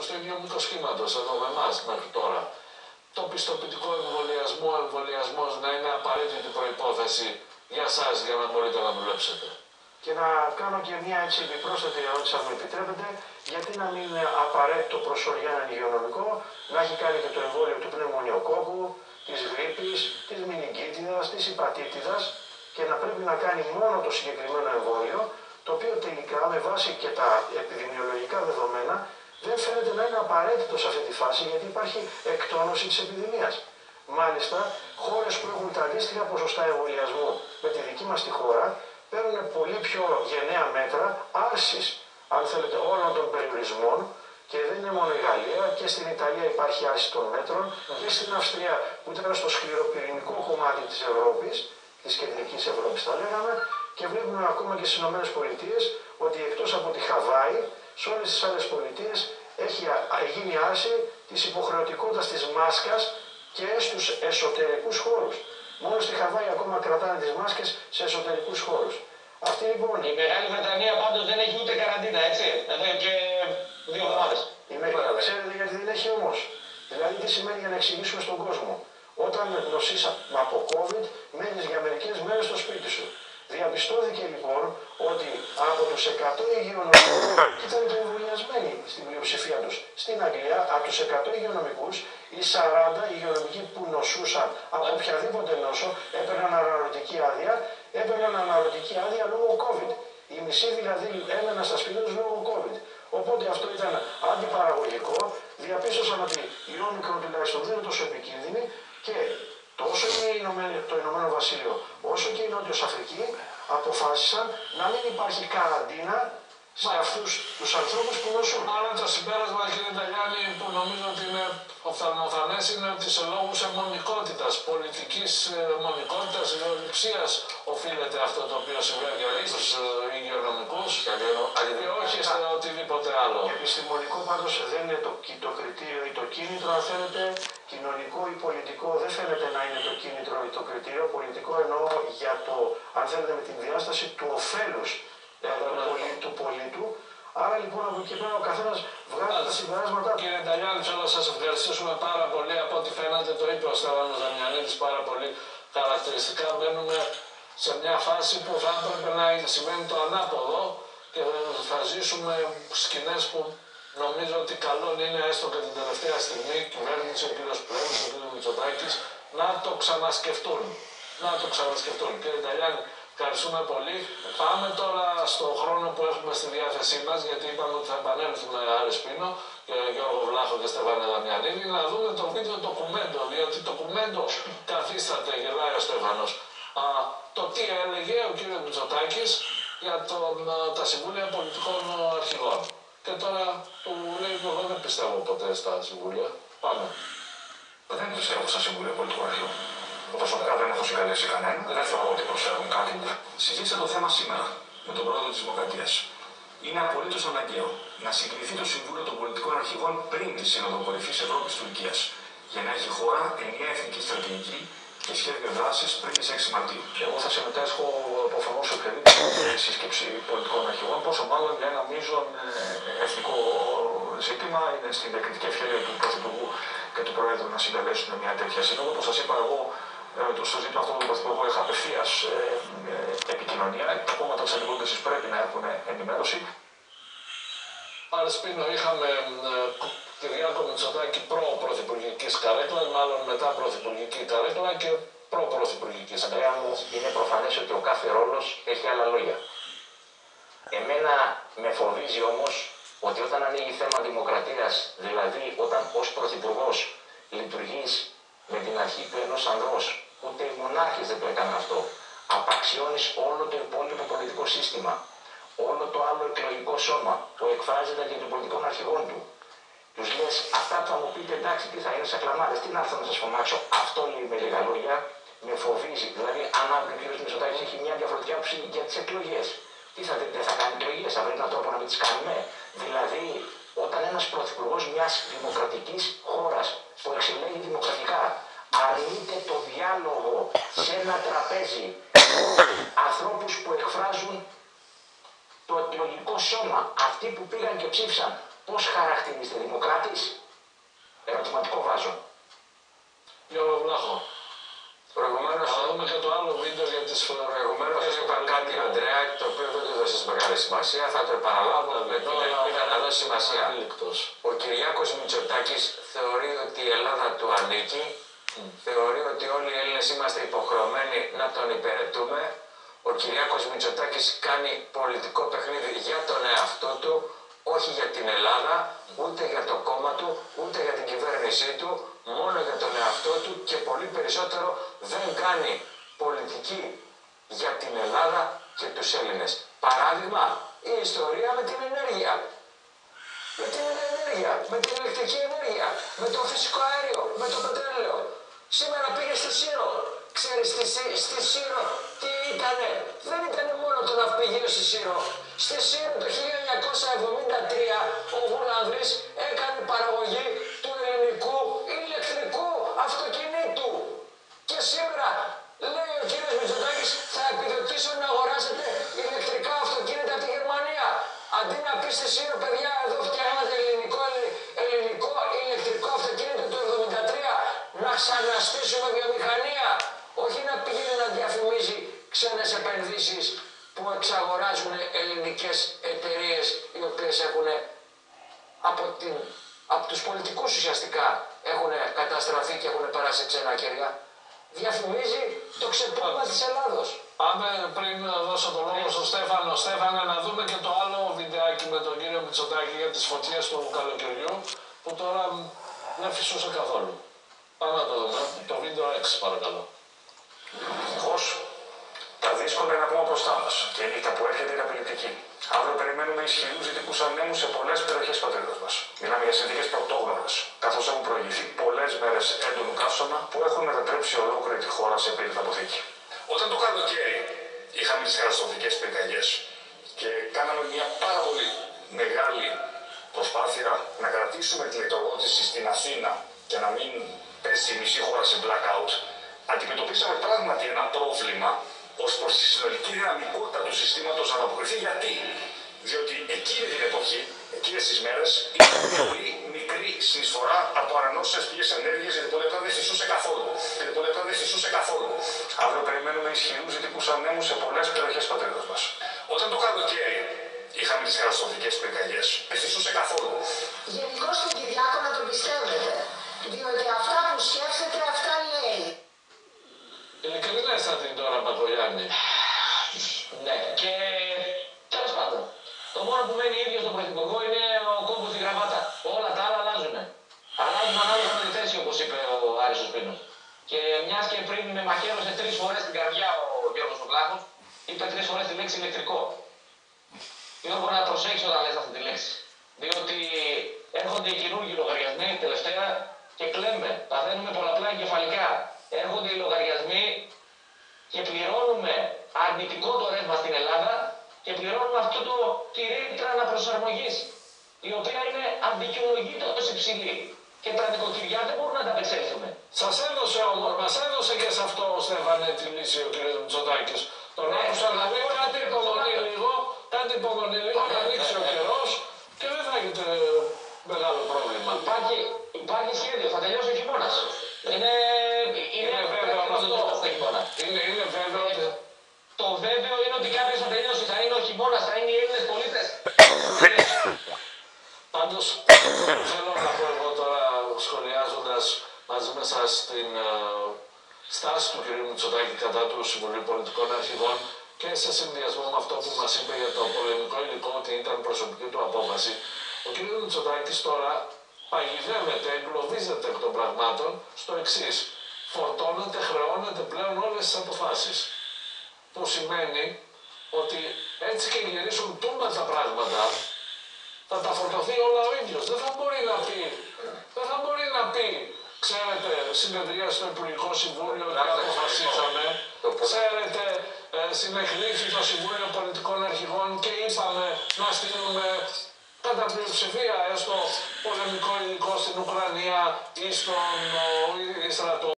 του ίδιου μήκο κύματο εδώ με εμάς μέχρι τώρα. Το πιστοποιητικό εμβολιασμό, εμβολιασμός να είναι απαραίτητη προπόθεση για εσά για να μπορείτε να δουλέψετε. Και να κάνω και μια έτσι επιπρόσθετη ερώτηση, αν μου επιτρέπετε, γιατί να μην είναι απαραίτητο προσωρινά για έναν υγειονομικό να έχει κάνει και το εμβόλιο του πνευμονιοκόκου, της γρήπης, της μηνυγκίτιδα, της υπατήτηδα και να πρέπει να κάνει μόνο το συγκεκριμένο εμβόλιο, το οποίο τελικά με βάση και τα επιδημιολογικά δεδομένα δεν φαίνεται να είναι απαραίτητος σε αυτή τη φάση γιατί υπάρχει εκτόνωση της επιδημίας. Μάλιστα, χώρες που έχουν τα αντίστοιχα ποσοστά εμβολιασμού με τη δική μας τη χώρα παίρνουν πολύ πιο γενναία μέτρα άρσης, αν θέλετε, όλων των περιορισμών και δεν είναι μόνο η Γαλλία, και στην Ιταλία υπάρχει άρση των μέτρων και στην Αυστρία που ήταν στο σκληροπυρηνικό κομμάτι της Ευρώπης, της κεντρικής Ευρώπης θα λέγαμε, και βλέπουμε ακόμα και στις ΗΠΑ ότι εκτός από τη Χαβάη, σε όλες τις άλλες πολιτείες έχει γίνει άρση της υποχρεωτικότητας της μάσκας και στους εσωτερικούς χώρους. Μόνο στη Χαβάη ακόμα κρατάνε τις μάσκες σε εσωτερικούς χώρους. Αυτή λοιπόν. Η Μεγάλη Βρετανία πάντως δεν έχει ούτε καραντίνα, έτσι. Εδώ και δύο εβδομάδες. Ξέρετε γιατί δεν έχει όμως; Δηλαδή τι σημαίνει για να εξηγήσουμε στον κόσμο; Όταν νοσείς από COVID, μένεις για μερικές μέρες στο σπίτι σου. Διαπιστώθηκε λοιπόν ότι από τους 100 υγειονομικούς ήταν υποβουλιασμένοι στην πλειοψηφία τους. Στην Αγγλία, από τους 100 υγειονομικούς, οι 40 υγειονομικοί που νοσούσαν από οποιαδήποτε νόσο έπαιρναν αναρωτική άδεια, έπαιρναν αναρωτική άδεια λόγω COVID. Οι μισοί δηλαδή έμεναν στα σπίτια τους λόγω COVID. Οπότε αυτό ήταν αντιπαραγωγικό. Διαπίστωσαν ότι η όμικρο τουλάχιστον δεν είναι τόσο επικίνδυνη και τόσο το Ηνωμένο Βασίλειο όσο και η Νότιος Αφρική αποφάσισαν να μην υπάρχει καραντίνα σε αυτούς τους ανθρώπους που νοσούν. Άρα το συμπέρασμα, κύριε Ταγιάννη, που νομίζω ότι είναι οφθαλμοφανέ, είναι ότι σε λόγους αιμονικότητας, πολιτικής αιμονικότητας, ιδεολειψία οφείλεται αυτό το οποίο συμβαίνει στους υγειονομικούς και όχι σε οτιδήποτε άλλο. Επιστημονικό πάντως δεν είναι το, το κριτήριο ή το κίνητρο, αν θέλετε, κοινωνικό ή πολιτικό δεν φαίνεται να είναι το κίνητρο ή το κριτήριο. Πολιτικό εννοώ για το, αν θέλετε, με την διάσταση του ωφέλους ε, του πολίτου. Άρα λοιπόν από εκεί πέρα ο καθένας βγάζει τα συμπεράσματα. Κύριε Νταλιάνη, θέλω να σας ευχαριστήσουμε πάρα πολύ. Από ό,τι φαίνεται, το είπε ο Στέφανος Δαμιανίδη πάρα πολύ χαρακτηριστικά. Μπαίνουμε σε μια φάση που θα έπρεπε να σημαίνει το ανάποδο και θα ζήσουμε σκηνές που νομίζω ότι καλό είναι έστω και την τελευταία στιγμή η κυβέρνηση, ο κ. Πλέον, ο κ. Μητσοτάκης να το ξανασκεφτούν. Να το ξανασκεφτούν. Κύριε Νταλιάνη, Ευχαριστούμε πολύ. Πάμε τώρα στον χρόνο που έχουμε στη διάθεσή μας, γιατί είπαμε ότι θα επανέλθουμε Αρεσπίνο και Γιώργο Βλάχο και Στέφανε Δαμιανίδη, να δούμε το βίντεο το κουμέντο, διότι το κουμέντο καθίσταται, γελάει ο Στέφανος, το τι έλεγε ο κ. Μητσοτάκης για τον, τα συμβούλια πολιτικών αρχηγών. Και τώρα του λέει ότι εγώ δεν πιστεύω ποτέ στα συμβούλια. Πάμε. Δεν πιστεύω στα συμβούλια πολιτικών αρχηγών. Προσωπικά δεν έχω συγκαλέσει κανέναν, δεν θεωρώ ότι προσφέρουν κάτι. Συζήτησα το θέμα σήμερα με τον πρόεδρο της Δημοκρατίας. Είναι απολύτως αναγκαίο να συγκριθεί το Συμβούλιο των Πολιτικών Αρχηγών πριν τη Σύνοδο Κορυφής Ευρώπη-Τουρκία για να έχει χώρα ενιαία εθνική στρατηγική και σχέδιο δράσης πριν τις 6 Μαρτίου. Και εγώ θα συμμετάσχω προφανώς σε οποιαδήποτε σύσκεψη πολιτικών αρχηγών, πόσο μάλλον για ένα μείζον ε, εθνικό ζήτημα είναι στην διακριτική ευκαιρία του Πρωθυπουργού και του Προέδρου να συγκαλέσουν μια τέτοια σύνοδο. Όπως σας είπα, εγώ ε, στο ζήτημα αυτό του Πρωθυπουργού είχα απευθείας ε, ε, επικοινωνία. Τα κόμματα της αντιπολίτευση πρέπει να έχουν ενημέρωση. Σπίνο, είχαμε τη Διάκο Μητσοτάκη προ-πρωθυπουργικής καρέκλας, μάλλον μετά πρωθυπουργική καρέκλα και προ-πρωθυπουργικής καρέκλας. Είναι προφανές ότι ο κάθε ρόλος έχει άλλα λόγια. Εμένα με φοβίζει όμως ότι όταν ανοίγει θέμα δημοκρατίας, δηλαδή όταν ως πρωθυπουργός λειτουργείς με την αρχή του ενό ανδρό, ούτε οι μονάρχες δεν το έκαναν αυτό. Απαξιώνεις όλο το υπόλοιπο πολιτικό σύστημα. Όλο το άλλο εκλογικό σώμα που εκφράζεται για των πολιτικών αρχηγών του. Τους λες αυτά που θα μου πείτε εντάξει, τι θα είναι σε κλαμάρες, τι να έρθω να σας φωνάξω. Αυτό λέει με λίγα λόγια, με φοβίζει. Δηλαδή, αν αύριο ο κ. Μητσοτάκης έχει μια διαφορετική άποψη για τις εκλογές, τι θα, δεν θα κάνει εκλογές, θα βρει έναν τρόπο να μην τις κάνουμε. Δηλαδή, όταν ένας πρωθυπουργός μιας δημοκρατικής χώρας που εξελέγει δημοκρατικά αρνείται το διάλογο σε ένα τραπέζι ανθρώπους που εκφράζουν το εκλογικό σώμα, αυτοί που πήγαν και ψήφισαν, Πώς χαρακτηρίζετε δημοκράτης; Ερωτηματικό βάζω. Γιώργο Βλάχο. Προηγουμένω θα δούμε και το άλλο βίντεο για τις φωτογραφίε. Προηγουμένω είπα κάτι, Αντρέα, το οποίο δεν του έδωσε μεγάλη σημασία. Θα το επαναλάβω με την ελπίδα να δώσει σημασία. Ο Κυριάκος Μητσοτάκης θεωρεί ότι η Ελλάδα του ανήκει. Mm. Θεωρεί ότι όλοι οι Έλληνες είμαστε υποχρεωμένοι να τον υπηρετούμε. Ο Κυριάκος Μητσοτάκης κάνει πολιτικό παιχνίδι για τον εαυτό του όχι για την Ελλάδα, ούτε για το κόμμα του, ούτε για την κυβέρνησή του, μόνο για τον εαυτό του και πολύ περισσότερο δεν κάνει πολιτική για την Ελλάδα και τους Έλληνες. Παράδειγμα, η ιστορία με την ενέργεια. Με την ενέργεια, με την ηλεκτρική ενέργεια, με το φυσικό αέριο, με το πετρέλαιο. Σήμερα πήγε στη Σύρο. Ξέρεις στη, Σύ- στη Σύρο τι ήτανε. Δεν ήταν μόνο το ναυπηγείο στη Σύρο. Στη Σύρο το 1973 ο Γουλανδρής έκανε παραγωγή του ελληνικού ηλεκτρικού αυτοκινήτου. Και σήμερα λέει ο κύριος Μητσοτάκης θα επιδοτήσω να αγοράσετε ηλεκτρικά αυτοκίνητα από τη Γερμανία. Αντί να πει στη Σύρο, παιδιά, εδώ φτιάχνατε ελληνικό, ελληνικό ηλεκτρικό αυτοκίνητο του 73, να ξαναστήσουμε βιομηχανία. Όχι να πηγαίνει να διαφημίζει ξένες επενδύσεις που εξαγοράζουν ελληνικές εταιρείες οι οποίες έχουν από, την, από τους πολιτικούς ουσιαστικά έχουν καταστραφεί και έχουν περάσει ξένα χέρια. Διαφημίζει το ξεπούλημα της Ελλάδος. Πάμε πριν δώσω το λόγο στον Στέφανο. Στέφανε, να δούμε και το άλλο βιντεάκι με τον κύριο Μητσοτάκη για τις φωτιές του καλοκαιριού που τώρα μ, δεν φυσούσε καθόλου. Πάμε να το δούμε. Το βίντεο 6 παρακαλώ. Δυστυχώ, τα δύσκολα είναι ακόμα μπροστά μας και η νύχτα που έρχεται είναι απειλητική. Αύριο περιμένουμε ισχυρούς δυτικούς ανέμους σε πολλές περιοχές τη πατρίδα μας. Μιλάμε για συνθήκες πρωτόγνωρες, καθώς έχουν προηγηθεί πολλές μέρες έντονου καύσωνα που έχουν μετατρέψει ολόκληρη τη χώρα σε επίδειτα αποθήκη. Όταν το καλοκαίρι είχαμε τις καταστροφικές πυρκαγιές και κάναμε μια πάρα πολύ μεγάλη προσπάθεια να κρατήσουμε την ηλεκτροδότηση στην Αθήνα και να μην πέσει η μισή χώρα σε blackout, αντιμετωπίσαμε πράγματι ένα πρόβλημα ως προς τη συνολική δυναμικότητα του συστήματος να ανταποκριθεί. Γιατί; Διότι εκείνη την εποχή, εκείνες τις μέρες, ήταν πολύ μικρή συνεισφορά από ανανεώσιμε πηγές ενέργειας, γιατί πολλοί δεν φυσούσε καθόλου. Γιατί πολλοί δεν φυσούσε καθόλου. Αύριο περιμένουμε ισχυρούς δυτικούς ανέμους σε πολλές περιοχές της πατρίδας μας. Όταν το καλοκαίρι είχαμε τις καταστροφικές πυρκαγιές, δεν φυσούσε καθόλου. Γενικώς τον Κυριάκο να τον πιστεύετε. Διότι αυτά που σκέφτεται, αυτά λέει. Ειλικρινά την τώρα Μπακογιάννη. Ναι, και τέλος πάντων. Το μόνο που μένει ίδιο στον Πρωθυπουργό είναι ο κόμπος στη γραμμάτα. Όλα τα άλλα αλλάζουν. Αλλάζουν ανάλογα με τη θέση, όπως είπε ο Άρης ο Σπίνος. Και μιας και πριν με μαχαίρωσε τρεις φορές την καρδιά ο Γιώργος Βλάχο, είπε τρεις φορές τη λέξη ηλεκτρικό. Γιώργο, να προσέξεις όταν λες αυτή τη λέξη. Διότι έρχονται οι καινούργιοι λογαριασμοί τελευταία και κλαίμε. Παθαίνουμε πολλαπλά εγκεφαλικά. Έρχονται οι λογαριασμοί και πληρώνουμε αρνητικό το ρεύμα στην Ελλάδα και πληρώνουμε αυτό το τη ρήτρα αναπροσαρμογής η οποία είναι αντικειμενογήτως υψηλή και τα νοικοκυριά δεν μπορούν να τα απεξέλθουμε. Σας έδωσε όμω, μας έδωσε και σε αυτό ο Στέφανε τη λύση ο κ. Μητσοτάκης. Τον Ναι, άκουσα να πει αυτό κάτι είναι υπομονή το λίγο, κάτι υπομονή λίγο, να ανοίξει ο καιρός και δεν θα έχετε μεγάλο πρόβλημα. Υπάρχει, υπάρχει σχέδιο, θα τελειώσει ο χειμώνας. Είναι, είναι, Είναι βέβαιο πρέπει να αυτό. το στο χειμώνα. Είναι, είναι βέβαιο ότι Το βέβαιο είναι ότι κάποιο θα τελειώσει, θα είναι ο χειμώνα, θα είναι οι Έλληνες πολίτες. Πάντως θέλω να πω εγώ τώρα σχολιάζοντας μαζί με σας την ε, στάση του κ. Μητσοτάκη κατά του Συμβουλίου Πολιτικών Αρχηγών και σε συνδυασμό με αυτό που μας είπε για το πολεμικό υλικό ότι ήταν προσωπική του απόφαση. Ο κ. Μητσοτάκης τώρα παγιδεύεται, εγκλωβίζεται εκ των πραγμάτων στο εξής. Φορτώνεται, χρεώνεται πλέον όλες τις αποφάσεις. Που σημαίνει ότι έτσι και γυρίσουν τούμπα τα πράγματα, θα τα φορτωθεί όλα ο ίδιος. Δεν θα μπορεί να πει, δεν θα μπορεί να πει, ξέρετε, συνεδρία στο Υπουργικό Συμβούλιο ότι αποφασίσαμε, ξέρετε, ε, συνεχλήθη το Συμβούλιο Πολιτικών Αρχηγών και είπαμε να στείλουμε κατά πλειοψηφία έστω πολεμικό υλικό στην Ουκρανία ή στον ε, στρατό.